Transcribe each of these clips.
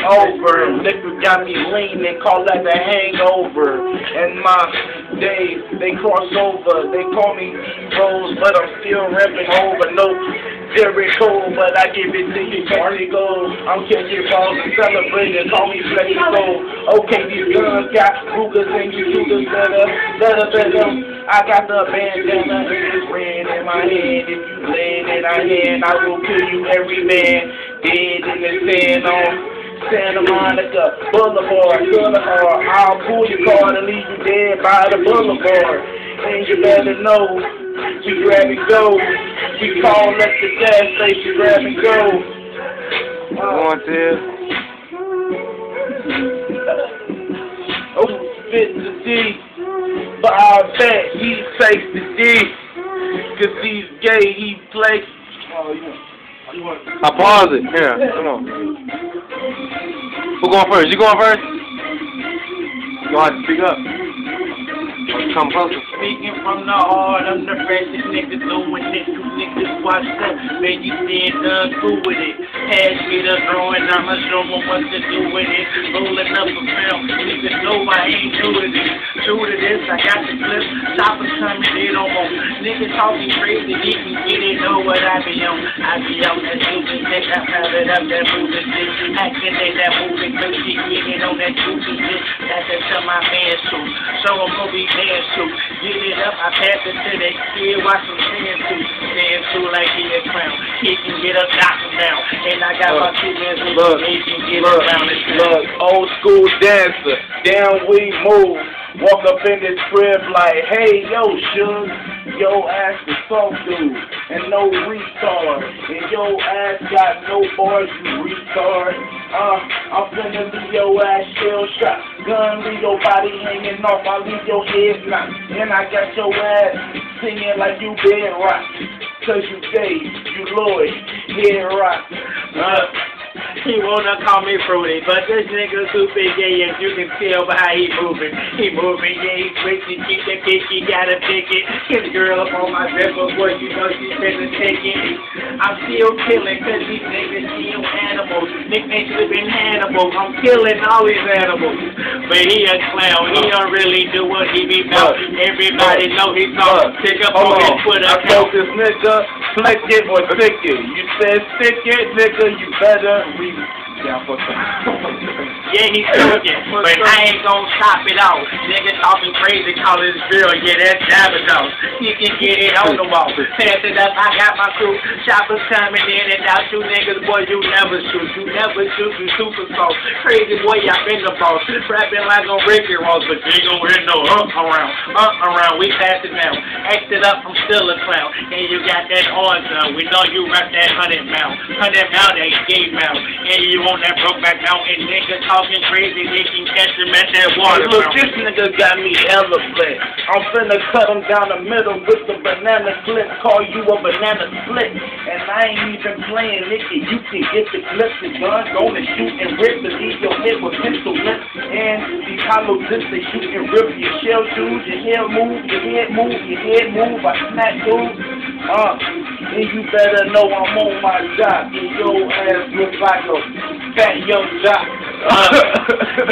over. Liquor got me leaning, call that the hangover. And my days, they cross over. They call me D-Rose, but I'm still rapping over. No Jericho, but I give it to you, party gold. I'm catching balls and celebrating, call me flexible. Okay, these guns got Rugas and you Cougars better, better, better. I got the bandana and it's red in my hand. If you it in my hand, I will kill you every man. Dead in the sand on Santa Monica Boulevard, Boulevard. I'll pull your car and leave you dead by the boulevard. And you better know, we grab and go. We call at the gas station, grab and go. Going to Oh, fit the D, but I bet he takes the D. Cause he's gay, he plays. Oh, you want, you want. I pause it. Yeah, come on. Who going first? You going first? You gonna have to speak up. Come closer. Speaking from the heart, I'm the freshest nigga doing it. You niggas watch that, man, you stand done with it. Pass me the drawing, I'ma show them what to do with it. Rolling up a film, niggas know I ain't to this. True to this, I got the clip, choppers coming, they want. Talking crazy, get it, know what I be on. I be on that stupid shit, I found it up that moving shit. Acting in that moving crazy, getting on that stupid shit. That's it to my man too. So I'm gonna be dance too. Get it up, I pass it to that kid, watch him dance too. Dance too like he a clown. He can get up, knock him down. And I got my two hands with me, he can get look, around town. Look, old school dancer, down we move. Walk up in this crib like, hey, yo, Suge, yo ass is so dude, and no retard, and yo ass got no bars, you retard. Uh, I'm finna leave your ass shell shot, gun, leave your body hanging off, I leave your head knocked, and I got your ass singing like you dead rock, cause you gay, you Lloyd, head rock. Uh, He wanna call me fruity, but this nigga super gay and you can tell by how he moving. He moving, yeah, he crazy, keep the kick, he gotta pick it. His girl up on my zipper, boy, you know she finna take it. I'm still killing, cause these niggas still animals. Nickname should've been Hannibal. I'm killing all these animals. But he a clown, he don't really do what he be about. Everybody know he's on. Pick up on his. Twitter I told this nigga, flick it or stick it. You said stick it, nigga, you better read. Yeah, up. He's joking, but I ain't gonna stop it out. Nigga talking crazy, call his girl, yeah, that's Jabba Dog. He can get it on the wall. Pass it up, I got my crew. Shoppers coming in and out, you niggas, boy, you never shoot. You never shoot, you super soft. Crazy boy, I've been the boss. Rapping like a Ricky Ross, but you gonna hear no uh around. Uh around, we pass it now. It up, I'm still a clown. And you got that orange on. We know you rap that hundred mount. Hundred mount, that gay mount. And you on that Brokeback Mountain. Nigga talking crazy, can catch him at that water. Look, this nigga got me hella flat. I'm finna cut him down the middle with the banana clip. Call you a banana split. And I ain't even playing, nigga. You can get the clip, the gun, gonna shoot and rip and leave your head with pistol lips. And these hollow tips, they shoot and rip your shell shoes, your hair move, your head move, your head move. I snap dude. Uh, and you better know I'm on my job. Your ass look like a fat young jock.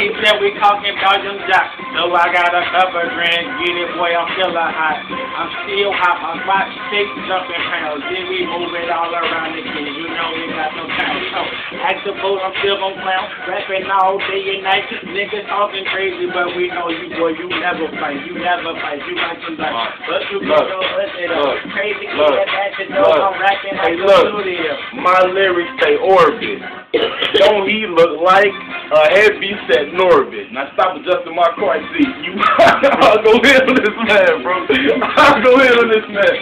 he said we talking about young Jack. So I got a couple grand, get it, boy, I'm still hot. I'm still hot, spot six jumping pounds. Then we move it all around the kid. You know Boat, I'm still gon' clown. Rapping all day and night. Niggas talking crazy, but we know you, boy, you never fight. You never fight. You like some like, but you Look, go with it up. Crazy look, at the look. I'm rapping like a look. studio. My lyrics say orbit. Don't he look like a heavy set Norbit? Now stop adjusting my car seat. You, I'll go hit on this man, bro. I'll go hit on this man.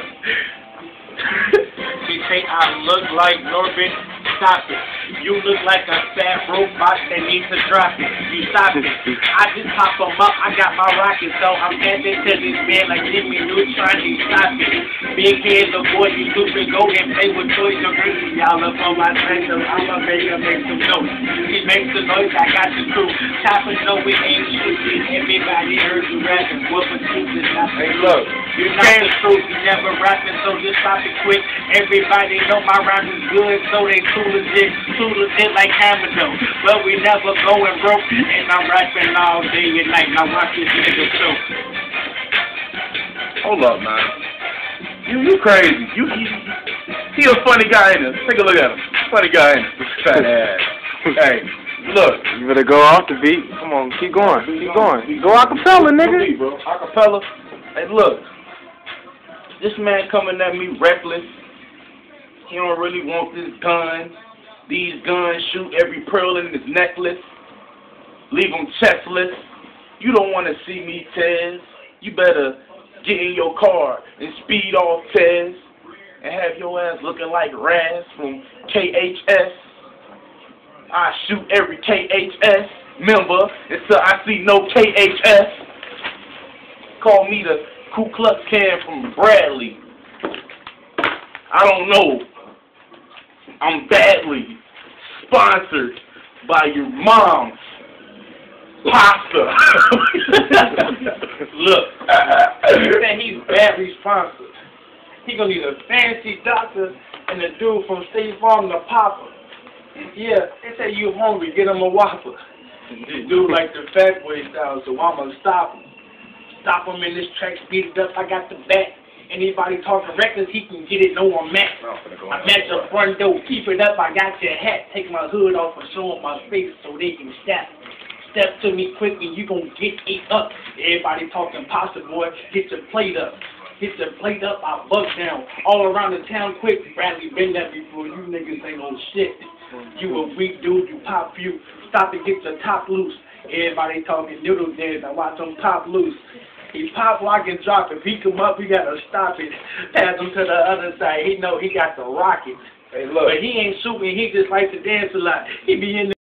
She say I look like Norbit. Stop it. You look like a fat robot that needs to drop it. You stop it. I just pop 'em up. I got my rocket, so I'm dancing to this man like Jimmy Neutron. He stop it. Big head, the boy, you stupid. Go and play with toys or crazy. Y'all up on my tractor. I'm a make him make some noise. He makes the noise. I got the crew. Choppers know we ain't shooting. Everybody heard you rapping. What you just not Hey, look, You're not the truth, you never rapping, so just stop it quick. Everybody know my rap is good, so they too legit, too legit like Hammer though. But we never going broke, and I'm rapping all day and night. Now watch this nigga too. Hold up, man. You you crazy. You he, he a funny guy in this. Take a look at him. Funny guy in this. Fat ass. hey, look. You better go off the beat. Come on, keep going. Keep going. Go acapella, nigga. Beat, bro. Acapella. Hey, look. This man coming at me reckless. He don't really want this gun. These guns shoot every pearl in his necklace. Leave him chestless. You don't want to see me, Tez. You better get in your car and speed off, Tez. And have your ass looking like Raz from KHS. I shoot every KHS member until I see no KHS. Call me the Ku Klux Klan from Bradley. I don't know. I'm badly sponsored by your mom's pasta. Look. Man, he's badly sponsored. He gonna need a fancy doctor and a dude from State Farm to pop him. Yeah, they say you hungry, get him a Whopper. This dude like the fat boy style, so I'ma stop him. Stop him in this track, speed it up, I got the bat. Anybody talking reckless, he can get it, no I'm at. I'm at the front door, keep it up, I got your hat. Take my hood off and show 'em my face so they can step. Step to me quickly, you gon' get ate up. Everybody talking pasta, boy, get your plate up. Get your plate up, I bug down. All around the town quick, Bradley been that before, you niggas ain't no shit. You a weak dude, you pop you. Stop and get your top loose. Everybody talking noodle dance, I watch him pop loose. He pop lock and drop. If he come up, he gotta stop it. Pass him to the other side. He know he got the rocket. Hey, look. But he ain't shooting, he just likes to dance a lot. He be in